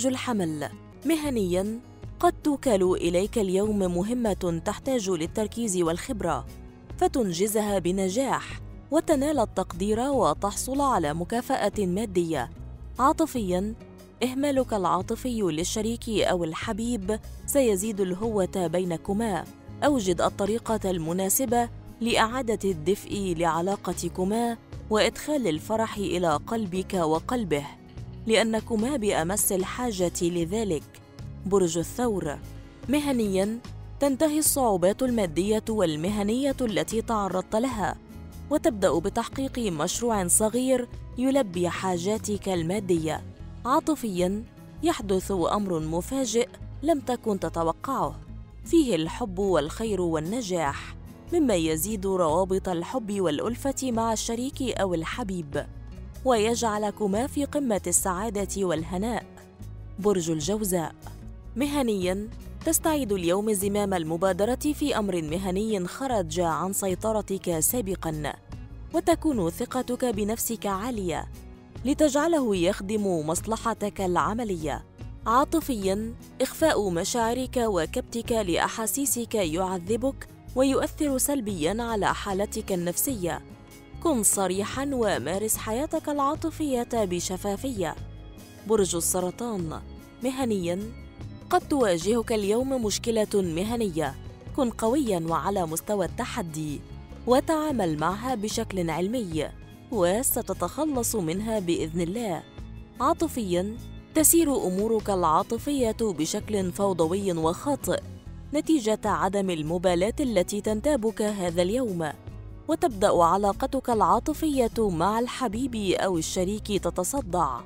برج الحمل. مهنياً قد توكل إليك اليوم مهمة تحتاج للتركيز والخبرة. فتنجزها بنجاح وتنال التقدير وتحصل على مكافأة مادية. عاطفياً إهمالك العاطفي للشريك أو الحبيب. سيزيد الهوة بينكما. أوجد الطريقة المناسبة لإعادة الدفء لعلاقتكما وإدخال الفرح إلى قلبك وقلبه. لأنكما بأمس الحاجة لذلك. برج الثور. مهنياً تنتهي الصعوبات المادية والمهنية التي تعرضت لها وتبدأ بتحقيق مشروع صغير يلبي حاجاتك المادية. عاطفياً يحدث أمر مفاجئ لم تكن تتوقعه. فيه الحب والخير والنجاح مما يزيد روابط الحب والألفة مع الشريك أو الحبيب. ويجعلكما في قمة السعادة والهناء. برج الجوزاء. مهنياً تستعيد اليوم زمام المبادرة في أمر مهني خرج عن سيطرتك سابقاً وتكون ثقتك بنفسك عالية لتجعله يخدم مصلحتك العملية. عاطفياً إخفاء مشاعرك وكبتك لأحاسيسك يعذبك ويؤثر سلبياً على حالتك النفسية. كن صريحاً ومارس حياتك العاطفية بشفافية. برج السرطان مهنياً قد تواجهك اليوم مشكلة مهنية. كن قوياً وعلى مستوى التحدي. وتعامل معها بشكل علمي. وستتخلص منها بإذن الله. عاطفيا تسير أمورك العاطفية بشكل فوضوي وخاطئ. نتيجة عدم المبالاة التي تنتابك هذا اليوم. وتبدأ علاقتك العاطفية مع الحبيب أو الشريك تتصدع.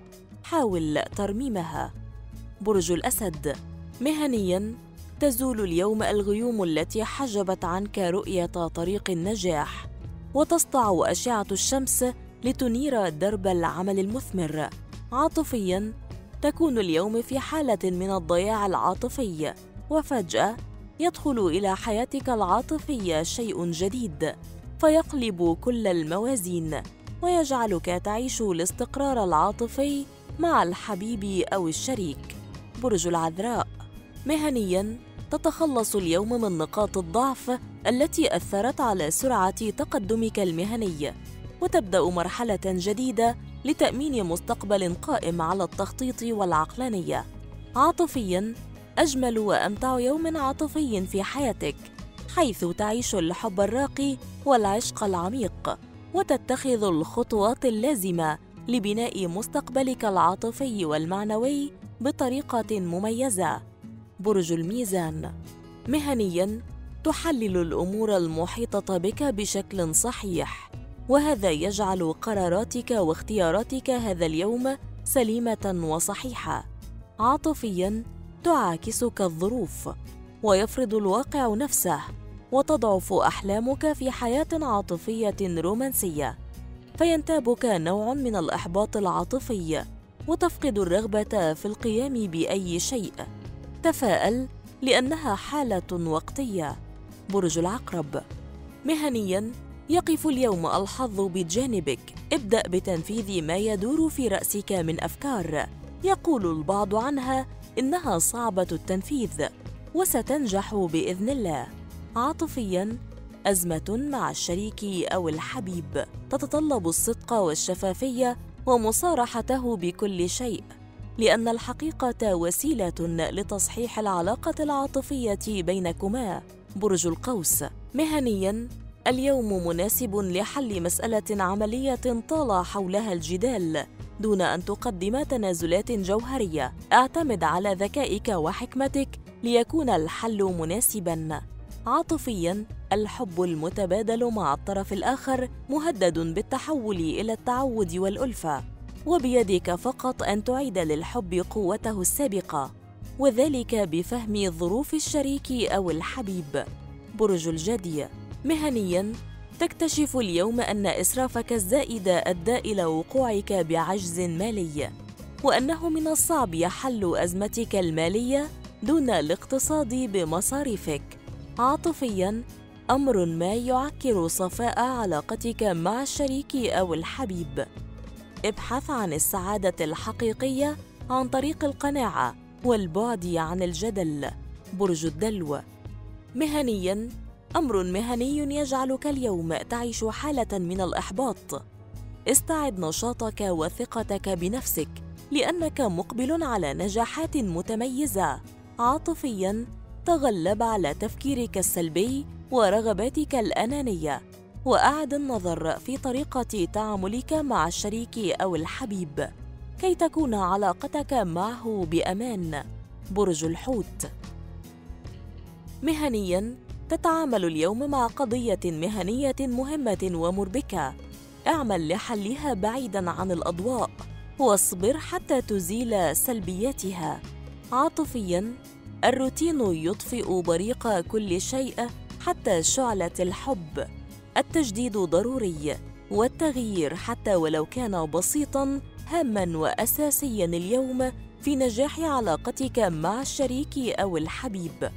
حاول ترميمها. برج الأسد. مهنيا تزول اليوم الغيوم التي حجبت عنك رؤية طريق النجاح وتسطع أشعة الشمس لتنير درب العمل المثمر. عاطفيا تكون اليوم في حالة من الضياع العاطفي وفجأة يدخل إلى حياتك العاطفية شيء جديد. فيقلب كل الموازين ويجعلك تعيش الاستقرار العاطفي مع الحبيب أو الشريك. برج العذراء. مهنيا تتخلص اليوم من نقاط الضعف التي أثرت على سرعة تقدمك المهني وتبدأ مرحلة جديدة لتأمين مستقبل قائم على التخطيط والعقلانية. عاطفيا أجمل وأمتع يوم عاطفي في حياتك. حيث تعيش الحب الراقي والعشق العميق وتتخذ الخطوات اللازمة لبناء مستقبلك العاطفي والمعنوي بطريقة مميزة. برج الميزان. مهنيا تحلل الأمور المحيطة بك بشكل صحيح وهذا يجعل قراراتك واختياراتك هذا اليوم سليمة وصحيحة. عاطفيا تعاكسك الظروف ويفرض الواقع نفسه. وتضعف أحلامك في حياة عاطفية رومانسية. فينتابك نوع من الإحباط العاطفي وتفقد الرغبة في القيام بأي شيء. تفاءل لأنها حالة وقتية. برج العقرب. مهنيا يقف اليوم ألحظ بجانبك. ابدأ بتنفيذ ما يدور في رأسك من أفكار. يقول البعض عنها إنها صعبة التنفيذ وستنجح بإذن الله. عاطفيا أزمة مع الشريك أو الحبيب. تتطلب الصدق والشفافية ومصارحته بكل شيء لأن الحقيقة وسيلة لتصحيح العلاقة العاطفية بينكما. برج القوس. مهنيا اليوم مناسب لحل مسألة عملية طال حولها الجدال دون أن تقدم تنازلات جوهرية. اعتمد على ذكائك وحكمتك ليكون الحل مناسبا. عاطفيا الحب المتبادل مع الطرف الآخر مهدد بالتحول إلى التعود والألفة وبيدك فقط أن تعيد للحب قوته السابقة وذلك بفهم ظروف الشريك أو الحبيب. برج الجدي مهنيا تكتشف اليوم أن إسرافك الزائد أدى إلى وقوعك بعجز مالي وأنه من الصعب حل أزمتك المالية دون الاقتصاد بمصاريفك. عاطفيا أمر ما يعكر صفاء علاقتك مع الشريك أو الحبيب. ابحث عن السعادة الحقيقية عن طريق القناعة والبعد عن الجدل. برج الدلو. مهنياً أمر مهني يجعلك اليوم تعيش حالة من الإحباط. استعد نشاطك وثقتك بنفسك لأنك مقبل على نجاحات متميزة. عاطفياً تغلب على تفكيرك السلبي ورغباتك الأنانية وأعد النظر في طريقة تعاملك مع الشريك أو الحبيب. كي تكون علاقتك معه بأمان برج الحوت. مهنياً تتعامل اليوم مع قضية مهنية مهمة ومربكة. اعمل لحلها بعيداً عن الأضواء واصبر حتى تزيل سلبياتها. عاطفياً الروتين يطفئ بريق كل شيء حتى شعلة الحب. التجديد ضروري والتغيير حتى ولو كان بسيطا هاما واساسيا اليوم في نجاح علاقتك مع الشريك أو الحبيب.